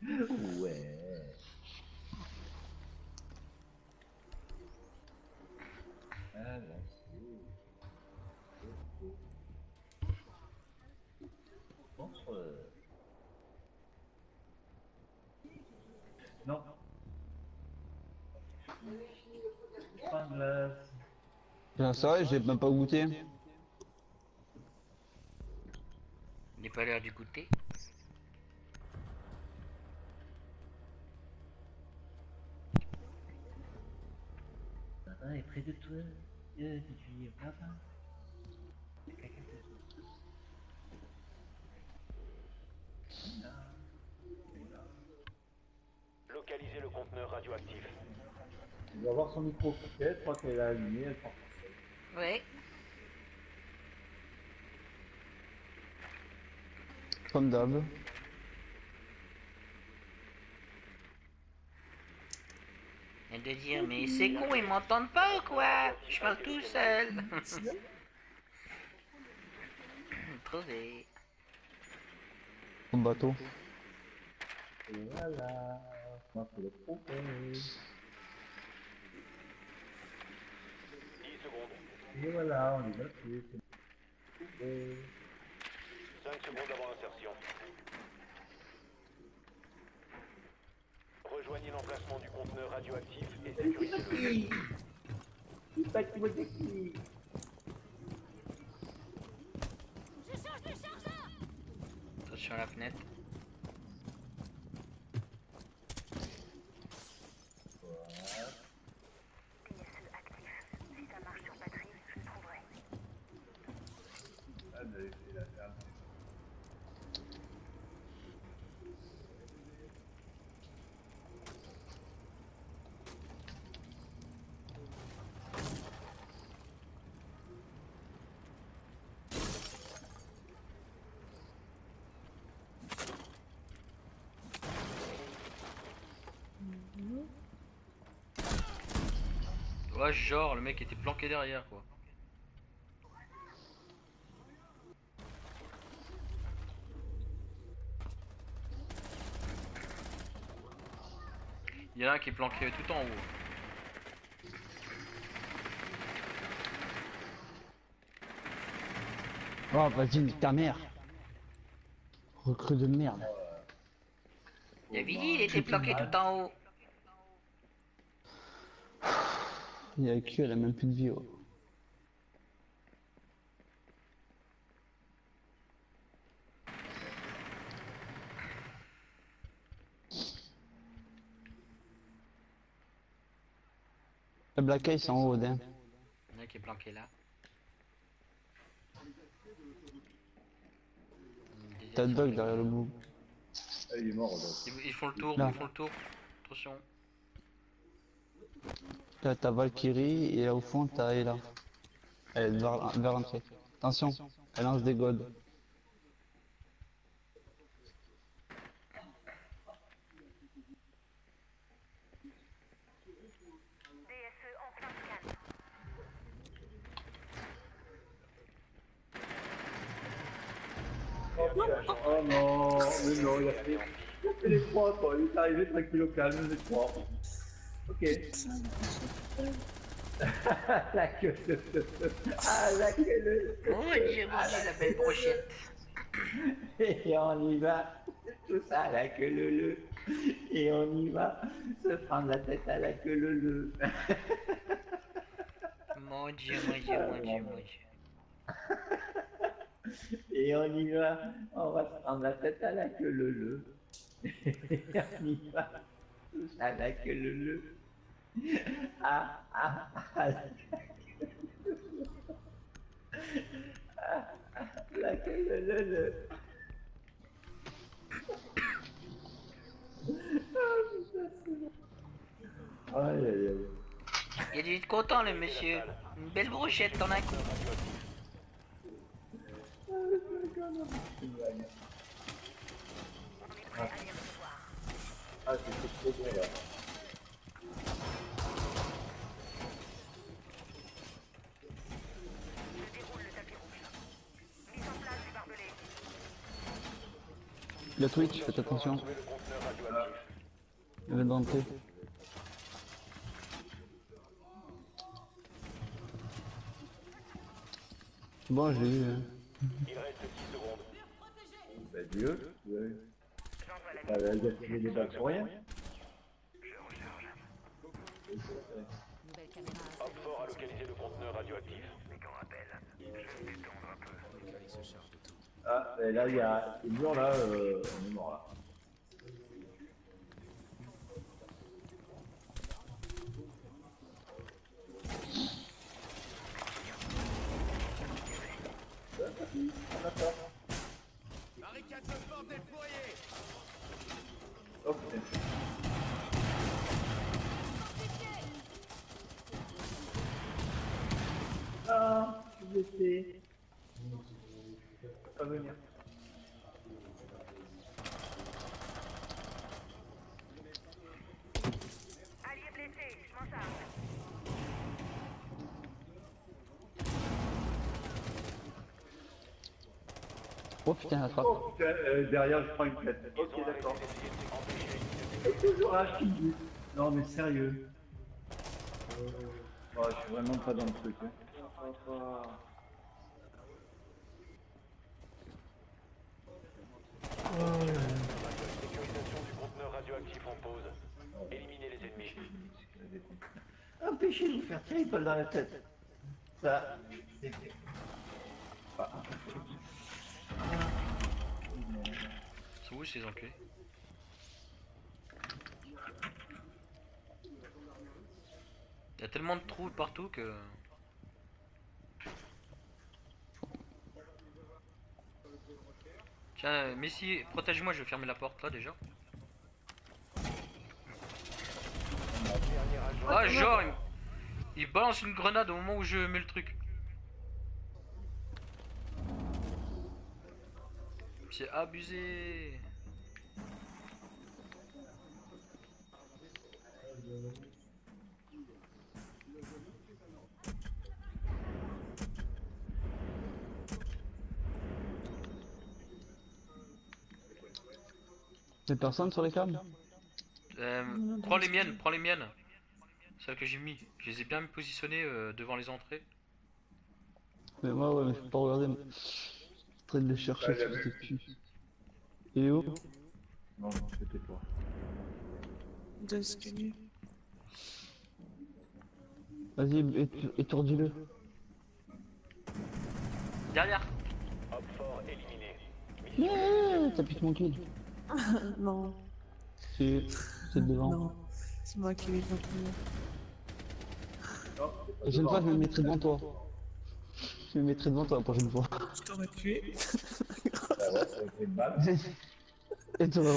Ouais. Non. Pas ça, j'ai même pas goûté. N'est pas l'heure du goûter? Papa est près de toi. Euh, tu es papa. Il y a quelqu'un. Localisez le conteneur radioactif. Il va voir son micro coupé, je crois qu'elle a allumé, elle Ouais. Comme d'hab. Et de dire, mais c'est con, ils m'entendent pas ou quoi? Je parle tout seul. Trouvé. Comme bateau. Voilà. Le trouver. 10 secondes. Et voilà, on plus. Et... 5 secondes avant insertion. Rejoignez l'emplacement du conteneur radioactif et sécurisez-le. Attention à la fenêtre. Ah, mais c'est la ferme. Ouais, genre, le mec était planqué derrière, quoi. Il y en a un qui est planqué tout en haut. Oh, vas-y, nique ta mère. Recrue de merde. Dit, il était planqué tout en haut. Il y a que elle a même plus de vie. oh. Le Black Eye, c'est en haut, hein. Il y en a un qui est planqué là. T'as le dog derrière le bout. Ah, il est mort. Ils, ils font le tour, Là. ils font le tour. Attention. Là, t'as Valkyrie et au fond, t'as Ella. Elle est vers, l'entrée. Attention, elle lance des godes. Oh non, mais non, il a fait, il les trois, quoi. Il est arrivé tranquille au calme, les trois. Ok. la queue de... Ah, la queue de... Oh Dieu, mon Dieu, la belle brochette. Et on y va. Tout ça à la queue le le. Et on y va se prendre la tête à la queue le le. Mon Dieu, mon Dieu, mon Dieu, mon Dieu. Et on y va. On va se prendre la tête à la queue le le. Et on y va. Tout ça à la queue le le. Ah, ah, ah. La queue le le le. Aïe aïe aïe. Il a dû être content, le monsieur. Une belle brochette en un coup. Ah, c'est trop bon là. Le Twitch, faites attention. Le. Il vient d'entrer. C'est bon, je l'ai eu. hein. Il reste 10 secondes. Bah Dieu, ouais. Ah, bah, il a tiré des balles pour rien. Hop fort a localisé le conteneur radioactif. Ah, et là, il y a le mur là, euh, on est mort là. Oh putain. Ah, je suis blessé. Je peux pas venir. Allié blessé, je m'en charge. Oh putain, la trappe. Oh putain, euh, derrière, je prends une tête. Ok, d'accord. Toujours un ch'ti. Non, mais sérieux. Oh, je suis vraiment pas dans le truc. hein. Sécurisation du conteneur radioactif en pause. Éliminez les ennemis. Empêchez de vous faire tirer une balle dans la tête. Ça, c'est C'est où ces enculés Il y a tellement de trous partout que. Tiens, Messi, protège-moi, je vais fermer la porte là déjà. Ah, genre, il, il balance une grenade au moment où je mets le truc. C'est abusé. Y'a personne sur les câbles Euh, prends les miennes, prends les miennes. Celles que j'ai mis. Je les ai bien positionnées euh, devant les entrées. Mais moi, ouais, mais je peux pas regarder. mais- Je suis en train de les chercher sur cul. Il est où? Non, c'était toi. Deux. Vas-y, étour- étourdis-le. Derrière Hop fort éliminé. Yeah, t'as piqué mon kill. Non, C'est devant. non. C'est moi qui vais continuer. La prochaine fois, je me mettrai devant toi. Je me mettrai devant toi la prochaine fois. Je t'aurais tué. Et tu vas.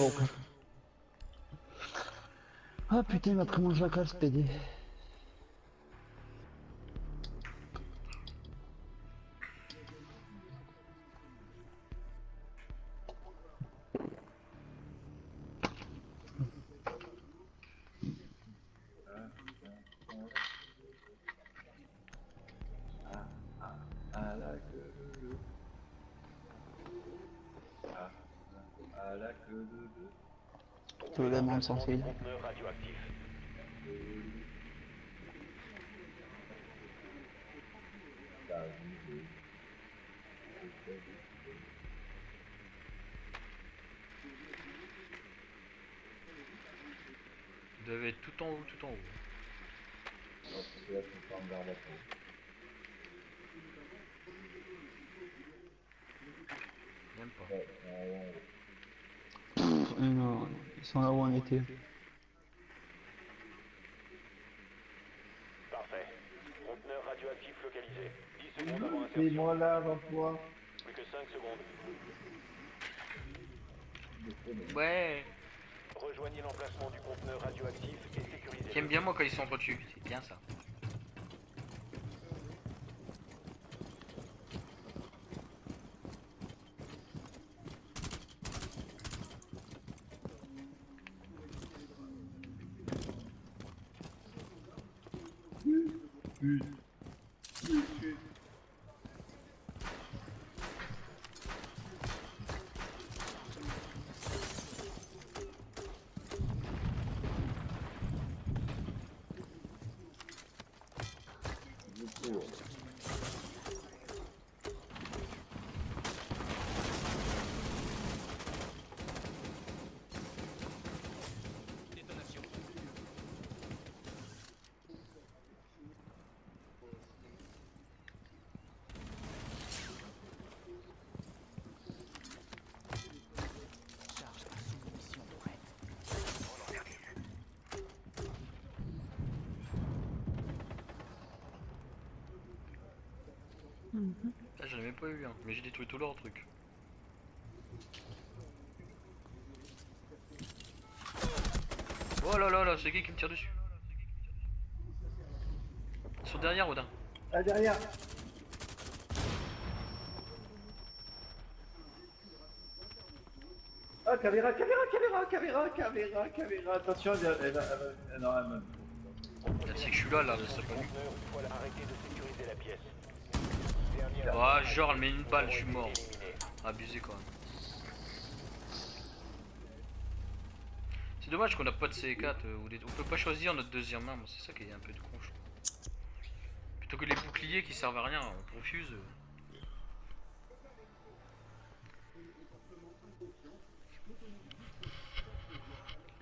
Ah putain, il m'a pris mon jacal, ce PD. Monde s'en être tout en haut, tout en haut. Non, ils sont là où on était. Parfait. Conteneur radioactif localisé. 10 secondes avant C'est insertion. moi là toi. Plus que 5 secondes. Ouais Rejoignez l'emplacement du conteneur radioactif et sécurisez. J'aime bien moi quand ils sont dessus, c'est bien ça. plus. Là, j'en ai même pas eu un, mais j'ai détruit tout leur truc. Oh là là là, c'est qui qui me tire dessus Ils sont derrière, Odin. Ah, derrière Ah, caméra, caméra, caméra, caméra, caméra, caméra, attention, elle, elle, elle, elle, c'est je suis là, là, laisse pas pièce. Dernier Ah, genre, met une balle, je suis mort. Abusé quand même. C'est dommage qu'on n'a pas de C4 euh, ou. On peut pas choisir notre deuxième arme, c'est ça qui est un peu de con. je. Plutôt que les boucliers qui servent à rien, on refuse. euh.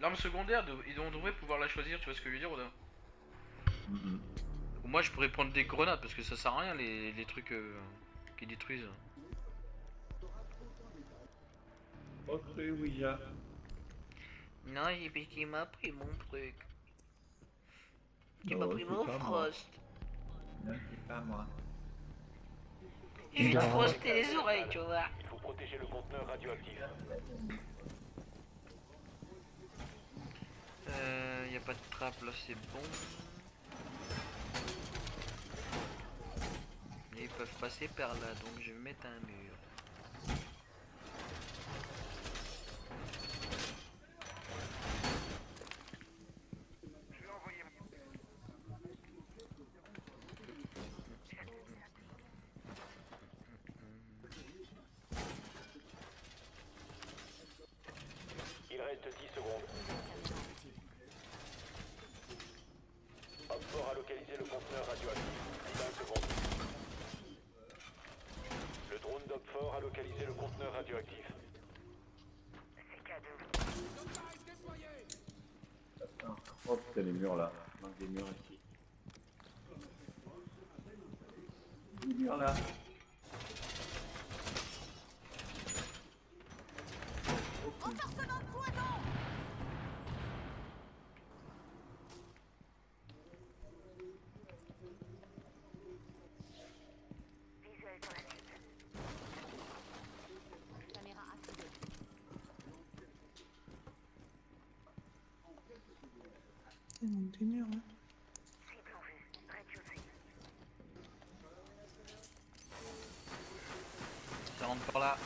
L'arme secondaire, on devrait pouvoir la choisir, tu vois ce que je veux dire, Oda Moi je pourrais prendre des grenades parce que ça sert à rien les, les trucs euh, qui détruisent. Recrue Ouija. Non, il, il m'a pris mon truc. Il Non, m'a pris mon frost. Non, c'est pas moi. Je vais te Non. froster les oreilles, tu vois. Il faut protéger le conteneur radioactif. Euh, y a pas de trappe là, c'est bon. Et ils peuvent passer par là, donc je vais mettre un mur. Il reste 10 secondes. Oxford a localisé le conteneur radioactif. 20 secondes. Le drone d'Oxford a conteneur radioactif. C'est cadeau. Attends. Oh putain, les murs là. Il manque des murs ici. Les murs là. Visuel sur la cible. Caméra activée. Il manque des murs, hein. Cible en vue. Rez-de-chaussée. Ça rentre par là.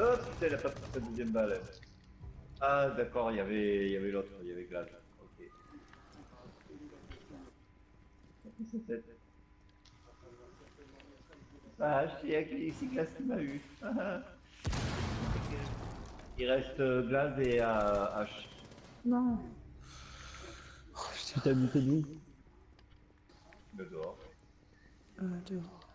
Oh putain, elle a pas pris sa deuxième balle. Ah d'accord, il y avait, il y avait l'autre, il y avait Glad. Ok. Ah, je c'est Glad qui m'a eu. Il reste euh, Glad et euh, H. Non. Tu t'as buté De dehors. Euh, dehors.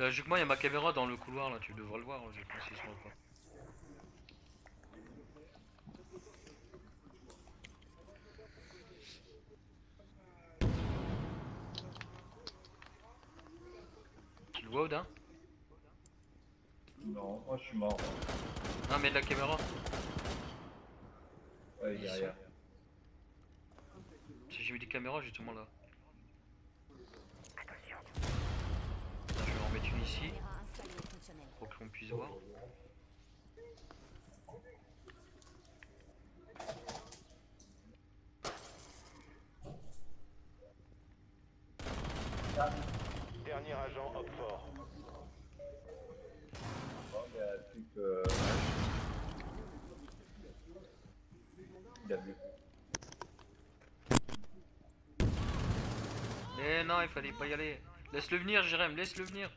Logiquement, il y a ma caméra dans le couloir là, tu devrais le voir, je pense qu'ils sont pas. Tu le vois, Odin? Non, moi je suis mort. Non, mais de la caméra. Ouais, il y a rien. Si j'ai mis des caméras justement là. Attention. Ici pour qu'on puisse voir. Dernier agent Oxford. Bon, il y a plus que. Il a vu. Mais non, il fallait pas y aller. Laisse-le venir, Jérém, laisse-le venir.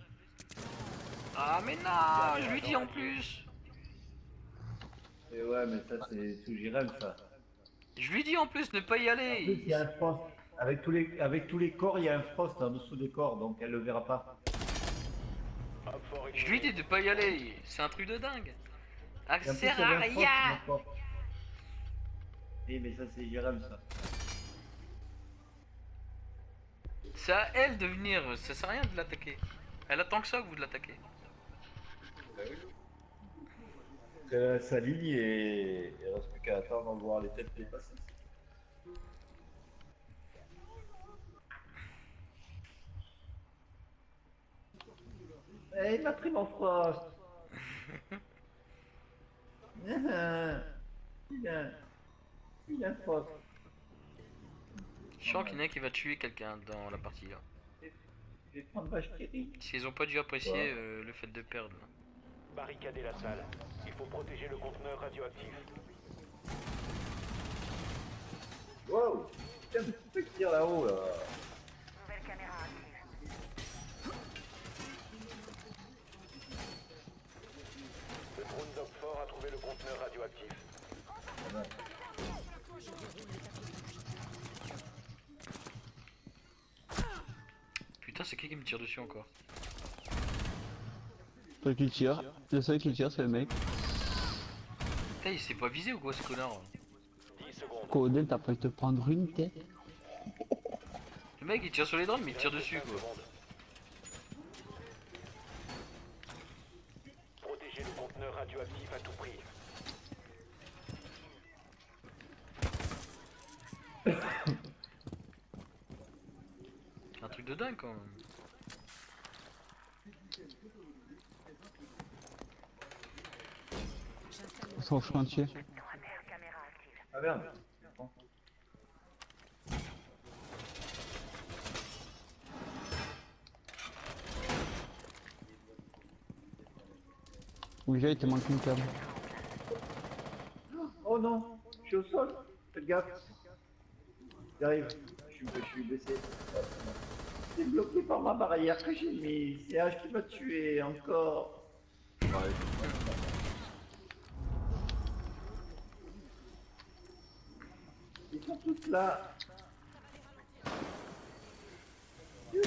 Ah, mais non, je lui dis en plus. Et ouais, mais ça c'est sous Jirem ça. Je lui dis en plus, ne pas y En plus, il y aller. a un, spon- Avec tous les, avec tous les corps, il y a un frost en dessous des corps, donc elle le verra pas. Je lui dis de pas y aller, c'est un truc de dingue. Sert y à frost rien. Eh, mais ça, c'est Jérém, ça. C'est à elle de venir, ça sert à rien de l'attaquer. Elle attend que ça que vous de l'attaquer. Euh, sa ligne et il reste plus qu'à attendre de voir les têtes dépasser. Eh, il m'a pris mon frost. Ah, il a, il a frost. Je sens qu'il y en a qui va tuer quelqu'un dans la partie là. Je vais prendre vache Thierry. S'ils ont pas dû apprécier euh, le fait de perdre. là. Barricadez la salle. Il faut protéger le conteneur radioactif. Wow, putain, mais il tire là-haut là Nouvelle caméra active. Le drone d'Opfort a trouvé le conteneur radioactif. Putain, c'est qui qui me tire dessus encore? Celui qui tire, le seul qui tire, c'est le mec. Putain, il s'est pas visé ou quoi ce connard 10 secondes. Coden, t'as pas te prendre une tête. Le mec il tire sur les drones mais il tire dessus 15 quoi. Protégez le conteneur radioactif à tout prix. Un truc de dingue quand même. Ils sont au chantier. Ah merde. Bon. Ouija, il te manque une câble. Oh non, je suis au sol. Faites gaffe. J'arrive. Je suis, je suis blessé. C'est bloqué par ma barrière que j'ai mis. C'est H qui m'a tué encore. Ils tous là. Il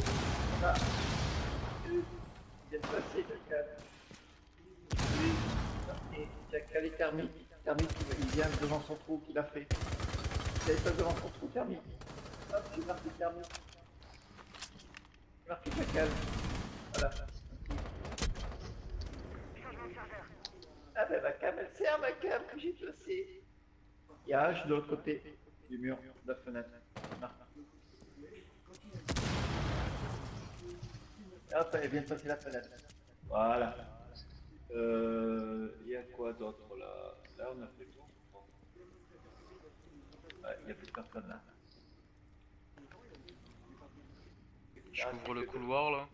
cadre. Et il a qu'à les thermiques. Thermique, il vient devant son trou qu'il a fait. Il est devant son trou thermique. Hop, j'ai marqué. J'ai marqué. Voilà. Ah ben ma cam, elle sert ma cam que j'ai placée. Il y a H de l'autre côté du mur de la fenêtre. Là. Hop, elle vient de passer la fenêtre. Voilà. Euh, il y a quoi d'autre là? Là, on a fait le tour. Ouais, il n'y a plus personne là. Je couvre le couloir là.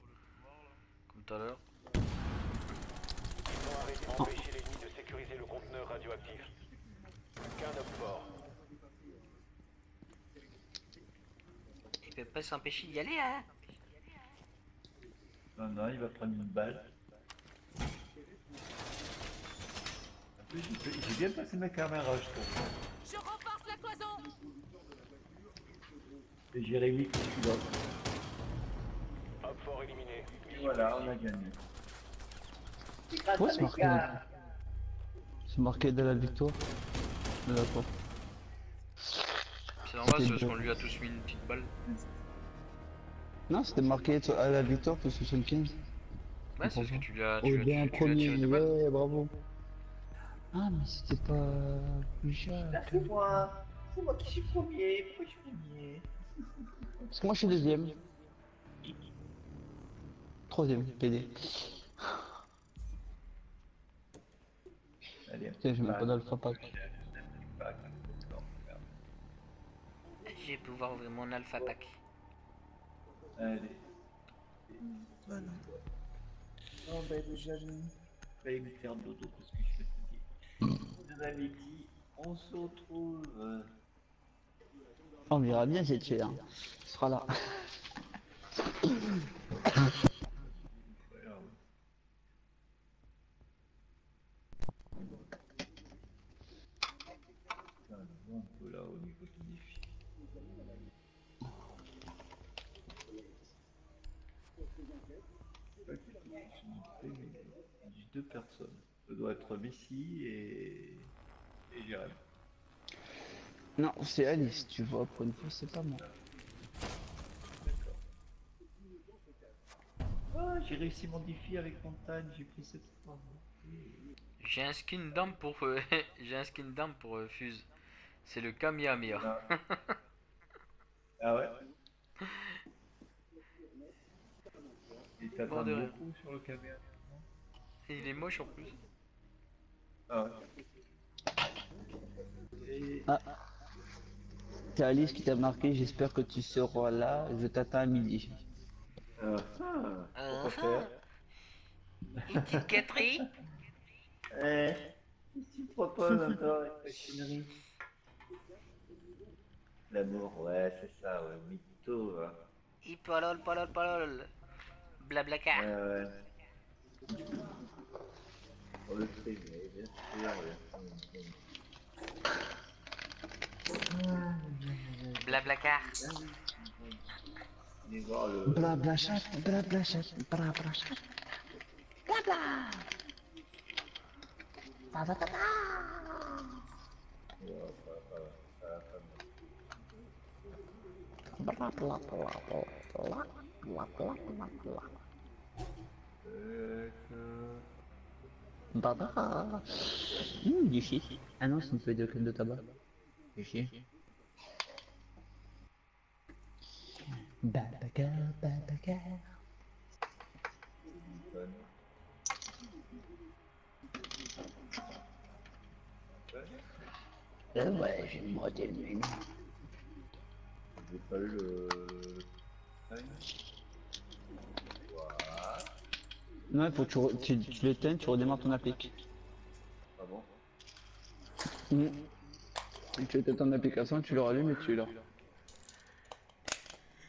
Comme tout à l'heure. Ils empêcher l'ennemi de sécuriser le conteneur radioactif. Qu'un Opfort. Il peut pas s'empêcher d'y aller hein Non, non, il va prendre une balle. J'ai j'ai bien passé ma caméra, je trouve. Je renforce la cloison C'est Jérémy qui suit l'autre. Opfort éliminé. Et voilà, on a gagné. Ouais, c'est marqué. C'est marqué de la victoire. De la fois. C'est normal c'est parce qu'on lui a tous mis une petite balle. Non, c'était marqué à la victoire que 75. Ouais, c'est parce que tu lui as, Oh, tu as, bien tu premier, ouais, bravo. Ah, mais c'était pas plus cher. Là, c'est moi. C'est moi qui suis premier. Pourquoi je suis premier? Parce que moi je suis deuxième. Troisième, PD. Allez, Tiens, je mets pas d'alpha pack. Je vais pouvoir ouvrir mon alpha pack. Allez. Bah non. Oh bah déjà je... Je vais aller me faire dodo parce que je suis fatigué. Mes amis, on se retrouve. euh, On verra bien cette chair. Ce sera là. voilà. Putain, on voit un peu là au niveau du défi. J'ai deux personnes. Ça doit être Messi et. et Jérémy. Non, c'est Alice, tu vois, pour une fois, c'est pas moi. Ah, j'ai réussi mon défi avec montagne, j'ai pris cette fois. J'ai un skin d'âme pour. euh, J'ai un skin d'âme pour euh, Fuse. C'est le Kamehameha. Ah ouais? Et Bon, de rien. beaucoup sur le caméra Et il est moche en plus. Ah ouais. Et... C'est Alice qui t'a marqué, j'espère que tu seras là, je t'attends à midi. Ah, ah, pourquoi faire Étiquetterie Eh, qu'est-ce que tu proposes encore avec ta connerie? L'amour, ouais, c'est ça, ouais, mytho, ouais. Hipolol, polol, polol. Blablacar. Ouais, ouais. On le fait, mais bien sûr, bien sûr. Blablacar. Venez voir le... Blabla chat, blabla chat, blabla Baba. Mmh, du shit. Ah non, c'est une feuille de crème de tabac. Du shit. Babaga, babaga. Euh, ouais, j'ai me le nez. J'ai pas eu le... Voilà. Non, il faut que tu, tu, tu l'éteignes, tu redémarres ton applique. Ah bon Mmh. Et tu éteins ton application, tu le rallumes et tu l'as.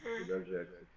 Et là, j'ai accès